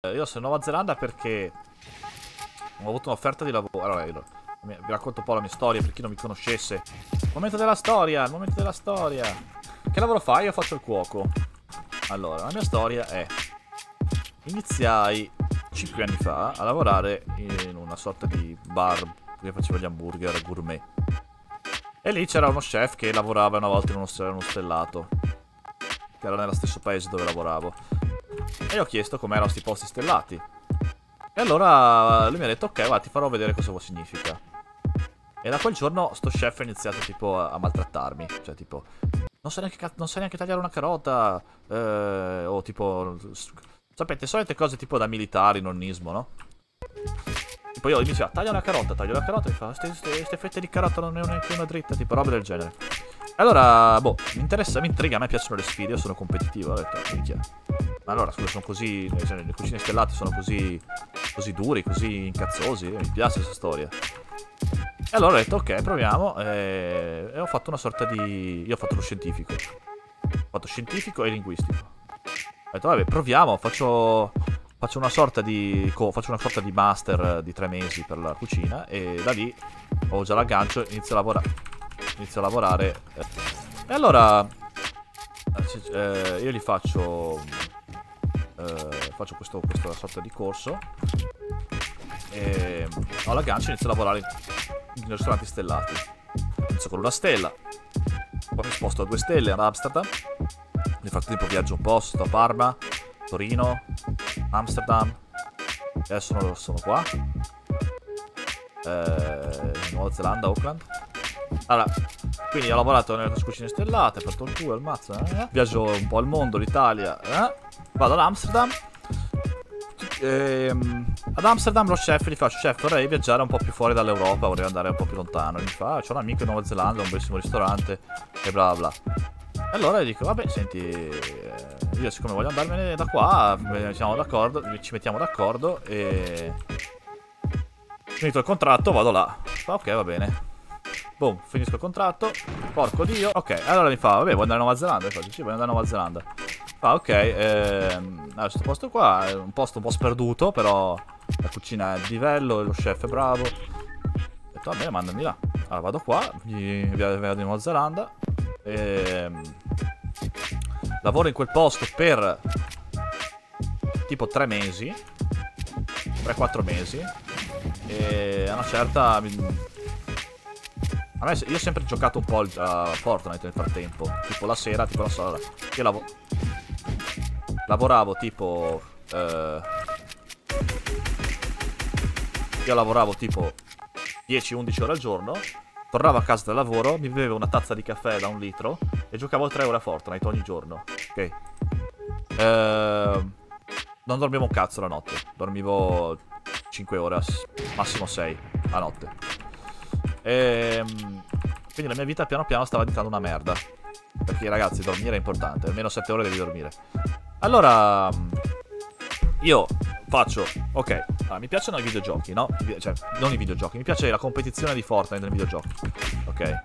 Eh, io sono in Nuova Zelanda perché ho avuto un'offerta di lavoro. Allora, io, vi racconto un po' la mia storia per chi non mi conoscesse. Momento della storia, il momento della storia. Che lavoro fai? Io faccio il cuoco. Allora, la mia storia è... Iniziai 5 anni fa a lavorare in una sorta di bar che faceva gli hamburger gourmet. E lì c'era uno chef che lavorava una volta in uno, stellato. Che era nello stesso paese dove lavoravo. E gli ho chiesto com'erano questi posti stellati. E allora lui mi ha detto, ok, guarda, ti farò vedere cosa significa. E da quel giorno sto chef ha iniziato tipo a, maltrattarmi. Cioè tipo, non sai neanche, non sai neanche tagliare una carota. Eh, o tipo, sapete, solite cose tipo da militari, nonnismo, no? Tipo io mi diceva, taglia una carota, taglio la carota, mi fa, queste fette di carota non è neanche una dritta, tipo roba del genere. Allora, boh, mi interessa, mi intriga, a me piacciono le sfide, io sono competitivo, ho detto, minchia. Ma allora, scusa, sono così, cioè, le cucine stellate sono così, così duri, così incazzosi, mi piace questa storia. E allora ho detto, ok, proviamo, e, e ho fatto una sorta di... io ho fatto lo scientifico. Ho fatto scientifico e linguistico. Ho detto, vabbè, proviamo, faccio... Faccio una sorta di. Faccio una sorta di master di tre mesi per la cucina. E da lì ho già l'aggancio. Inizio a lavorare. Inizio a lavorare. E allora. Eh, io gli faccio. Eh, faccio questo, questa sorta di corso. E ho l'aggancio e inizio a lavorare in, ristoranti stellati. Inizio con una stella. Poi mi sposto a due stelle ad Amsterdam. Nel frattempo viaggio un po', sto a Parma, Torino, Amsterdam. E adesso sono, qua. Eh, Nuova Zelanda, Auckland. Allora, quindi ho lavorato nelle cucine stellate, per il culo, il mazzo. Eh? Viaggio un po' al mondo, l'Italia. Eh? Vado ad Amsterdam. Ehm, ad Amsterdam lo chef gli fa chef vorrei viaggiare un po' più fuori dall'Europa vorrei andare un po' più lontano mi fa c'ho un amico in Nuova Zelanda un bellissimo ristorante e bla bla e allora gli dico vabbè senti eh, io siccome voglio andarmene da qua, siamo d'accordo, ci mettiamo d'accordo e... Finito il contratto, vado là. Fa ok, va bene. Boom, finisco il contratto. Porco dio. Ok, allora mi fa, vabbè, vuoi andare a Nuova Zelanda? Io faccio, sì, voglio andare a Nuova Zelanda. Fa, ok, ehm, allora, questo posto qua è un posto un po' sperduto, però la cucina è di livello, lo chef è bravo. Ho detto, vabbè, mandami là. Allora vado qua, vado in Nuova Zelanda. Ehm lavoro in quel posto per tipo tre mesi 3-4 mesi e a una certa a me, io ho sempre giocato un po' a Fortnite nel frattempo tipo la sera tipo non so io lavo lavoravo tipo eh, io lavoravo tipo 10-11 ore al giorno Tornavo a casa dal lavoro, mi bevevo una tazza di caffè da un litro e giocavo 3 ore a Fortnite ogni giorno. Ok. Ehm, non dormivo un cazzo la notte. Dormivo 5 ore, massimo 6 a notte. Ehm, quindi la mia vita piano piano stava diventando una merda. Perché ragazzi, dormire è importante. Almeno 7 ore devi dormire. Allora, io faccio, ok, allora, mi piacciono i videogiochi, no? Cioè, non i videogiochi, mi piace la competizione di Fortnite nei videogiochi, ok?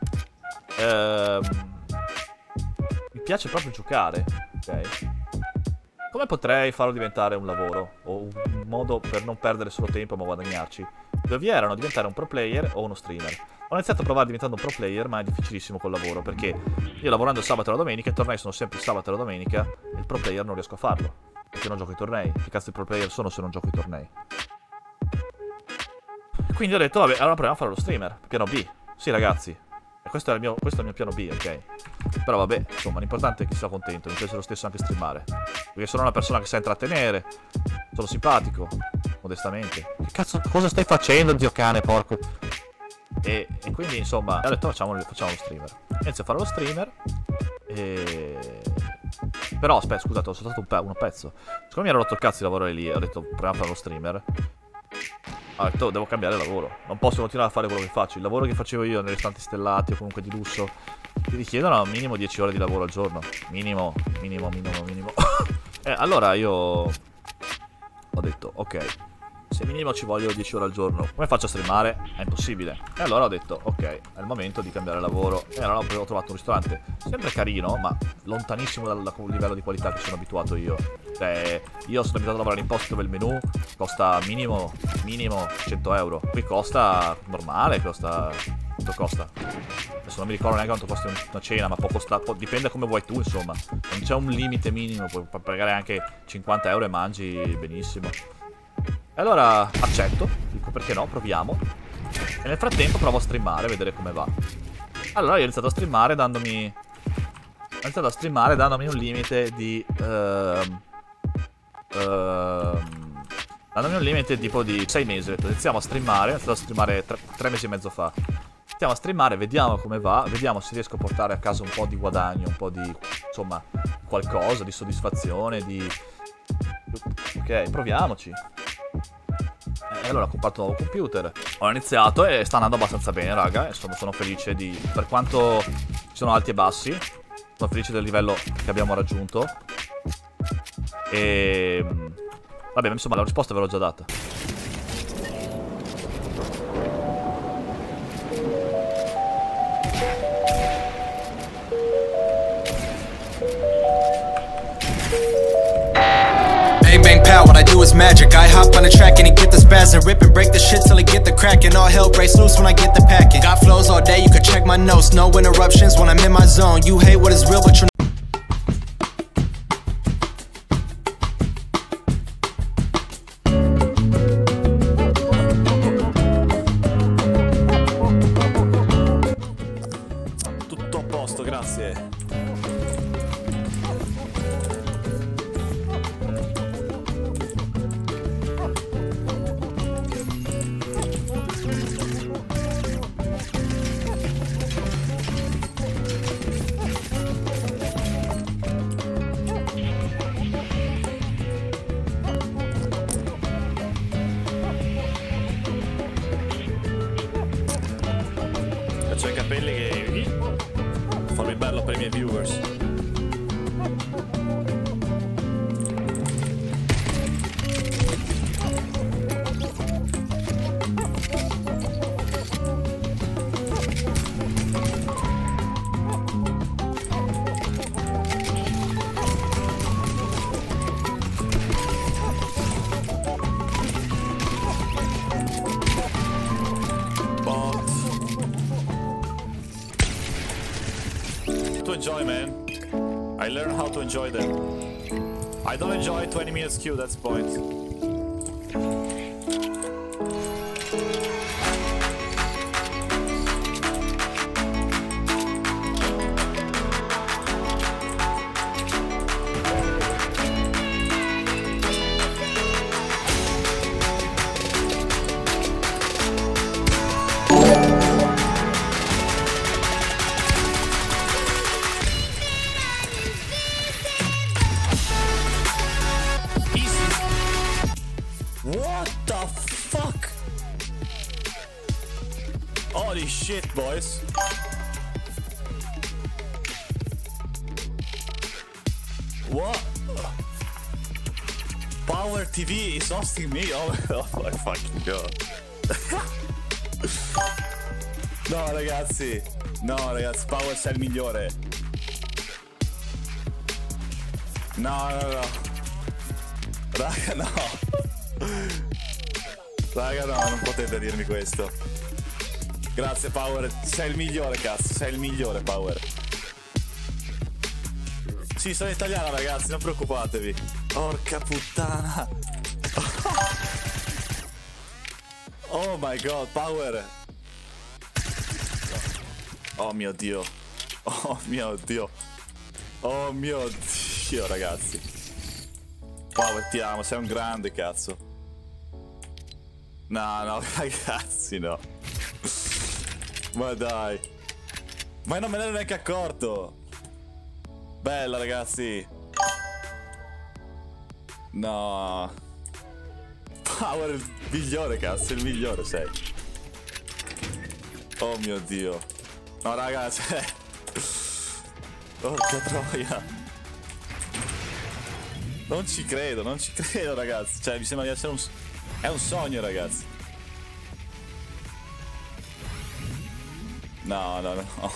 Ehm, mi piace proprio giocare, ok? Come potrei farlo diventare un lavoro? O un modo per non perdere solo tempo ma guadagnarci? Vie erano diventare un pro player o uno streamer. Ho iniziato a provare diventando un pro player, ma è difficilissimo col lavoro, perché io lavorando sabato e la domenica, i tornei sono sempre sabato e la domenica, e il pro player non riesco a farlo. Perché non gioco i tornei. Che cazzo di pro player sono se non gioco i tornei? Quindi ho detto, vabbè, allora proviamo a fare lo streamer. Piano B. Sì, ragazzi. Questo è, il mio, questo è il mio piano B, ok? Però vabbè, insomma, l'importante è che sia contento. Mi piace lo stesso anche streamare. Perché sono una persona che sa intrattenere. Sono simpatico. Modestamente. Che cazzo, cosa stai facendo, zio cane, porco? E, e quindi, insomma, ho detto, facciamo, facciamo lo streamer. Inizio a fare lo streamer. E... Però aspetta, scusate, ho saltato un, pe un pezzo. Siccome mi ero rotto il cazzo di lavorare lì, ho detto proviamo a fare lo streamer. Ho detto devo cambiare lavoro. Non posso continuare a fare quello che faccio. Il lavoro che facevo io nei ristoranti stellati o comunque di lusso ti richiedono al minimo 10 ore di lavoro al giorno. Minimo, minimo, minimo, minimo. eh, allora io ho detto, ok, se minimo ci voglio 10 ore al giorno, come faccio a streamare? È impossibile. E allora ho detto, ok, è il momento di cambiare lavoro. E allora ho trovato un ristorante sempre carino, ma lontanissimo dal, dal livello di qualità che sono abituato io. Cioè, io sono abituato a lavorare in posti dove il menù costa minimo, minimo 100 euro. Qui costa normale, costa... Quanto costa? Adesso non mi ricordo neanche quanto costa una cena, ma può costare, dipende come vuoi tu, insomma. Non c'è un limite minimo, puoi pagare anche 50 euro e mangi benissimo. Allora accetto, dico perché no, proviamo. E nel frattempo provo a streamare, vedere come va. Allora io ho iniziato a streamare dandomi... Ho iniziato a streamare dandomi un limite di... Uh, uh, dandomi un limite tipo di 6 mesi. Ho detto, iniziamo a streamare, ho iniziato a streamare 3 mesi e mezzo fa. Iniziamo a streamare, vediamo come va, vediamo se riesco a portare a casa un po' di guadagno, un po' di, insomma, qualcosa, di soddisfazione, di... Ok, proviamoci. E allora ho comprato un nuovo computer. Ho iniziato e sta andando abbastanza bene, raga. Sono, sono felice di... Per quanto ci sono alti e bassi, sono felice del livello che abbiamo raggiunto. E... Vabbè, insomma, la risposta ve l'ho già data. Magic. I hop on the track and he get the spaz and rip and break the shit till I get the crack And all hell breaks loose when I get the packing. Got flows all day, you can check my notes. No interruptions when I'm in my zone. You hate what is real but you're enjoy them. I don't enjoy 20 minutes queue, that's point. Shit, boys. What? Power TV is hosting me? Oh, oh my fucking god. no ragazzi, no ragazzi, Power sei il migliore. No, no, no. Raga, no. Raga, no, non potete dirmi questo. Grazie, Power. Sei il migliore, cazzo. Sei il migliore, Power. Sì, sono italiano, ragazzi, non preoccupatevi. Porca puttana. Oh my god, Power. Oh mio dio. Oh mio dio. Oh mio dio, ragazzi. Power, ti amo, sei un grande, cazzo. No, no, ragazzi, no. Ma dai. Ma non me ne ero neanche accorto. Bella, ragazzi. No. Power il migliore, cazzo, il migliore sei. Oh mio dio. No, ragazzi. Cioè... Porca troia. Non ci credo, non ci credo, ragazzi. Cioè, mi sembra di essere un... È un sogno, ragazzi. No, no, no.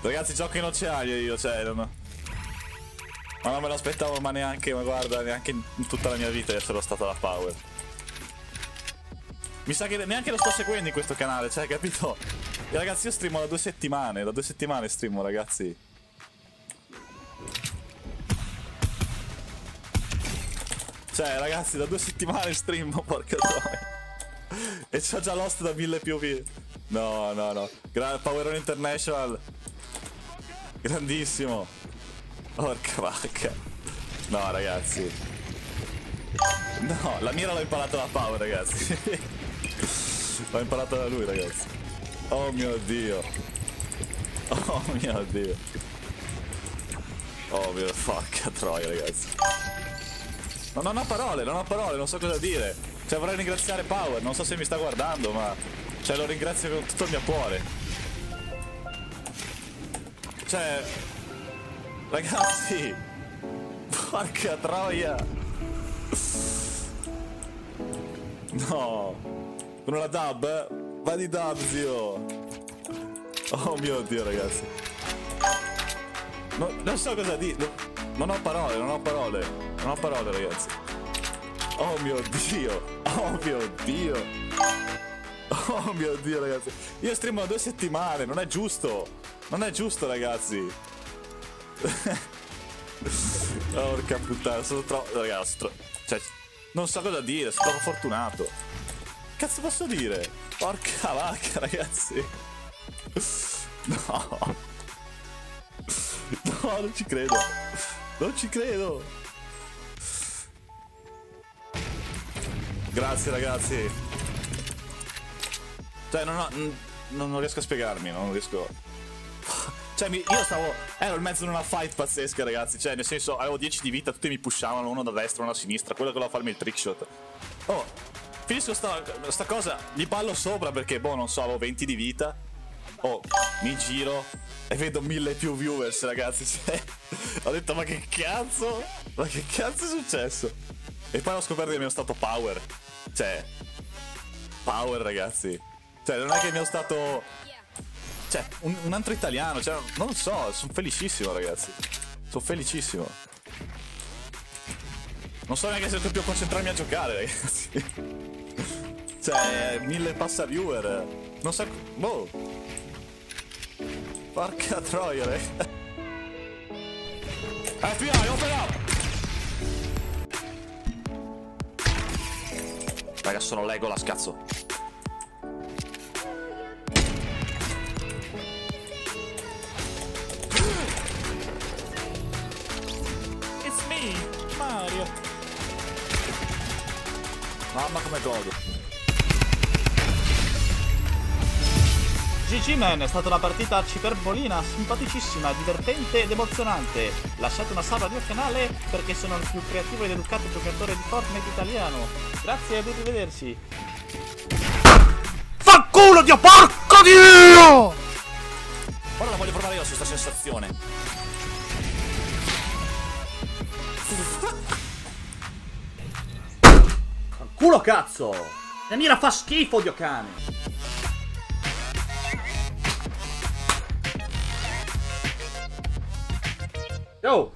Ragazzi, gioco in oceano io, cioè, non... Ma non me lo aspettavo, ma neanche, ma guarda, neanche in tutta la mia vita di essere stato la power. Mi sa che neanche lo sto seguendo in questo canale, cioè, capito? E ragazzi, io streamo da due settimane, da due settimane streamo, ragazzi. Cioè, ragazzi, da due settimane streamo, porca troia. E c'ho già Lost da mille POV. No, no, no. Gra Power International. Grandissimo. Porca vacca. No, ragazzi. No, la mira l'ho imparata da Power, ragazzi. l'ho imparata da lui, ragazzi. Oh mio Dio. Oh mio Dio. Oh mio, porca troia, ragazzi. No, non ho parole, non ho parole, non so cosa dire. Cioè vorrei ringraziare Power, non so se mi sta guardando, ma... Cioè lo ringrazio con tutto il mio cuore. Cioè... Ragazzi! Porca troia! No! Con una dub? Va di dub, zio! Oh mio Dio, ragazzi. No, non so cosa dire. Non ho parole, non ho parole. Non ho parole, ragazzi. Oh mio Dio. Oh mio Dio. Oh mio Dio, ragazzi. Io streamo da due settimane, non è giusto. Non è giusto, ragazzi. Porca puttana, sono troppo... Ragazzi, tro... cioè, non so cosa dire, sono troppo fortunato. Cazzo posso dire? Porca vacca, ragazzi. No. No, non ci credo. Non ci credo. Grazie ragazzi. Cioè, non, ho, non, non riesco a spiegarmi, non riesco... Cioè, mi, io stavo... Ero in mezzo a una fight pazzesca, ragazzi. Cioè, nel senso, avevo 10 di vita, tutti mi pushavano, uno da destra, uno da sinistra. Quello che voleva farmi il trickshot. Oh, finisco sta, sta cosa, gli ballo sopra perché, boh, non so, avevo 20 di vita. Oh, mi giro e vedo mille più viewers, ragazzi. Cioè, ho detto, ma che cazzo? Ma che cazzo è successo? E poi ho scoperto che il mio stato power. Cioè, power, ragazzi. Cioè, non è che il mio stato... Cioè, un, un altro italiano, cioè, non lo so, sono felicissimo, ragazzi. Sono felicissimo. Non so neanche se devo più concentrarmi a giocare, ragazzi. cioè, mille passa viewer. Non so... Boh. Porca troia, raga. FBI, open up! Raga, sono Legolas, cazzo. It's me, Mario. Mamma come godo. GG Man, è stata una partita ciperbolina, simpaticissima, divertente ed emozionante. Lasciate una sub al mio canale perché sono il più creativo ed educato giocatore di Fortnite italiano. Grazie e a rivederci. Fanculo Dio, porco Dio! Ora la voglio provare io su questa sensazione. Fanculo cazzo! La mira fa schifo, Dio cane! No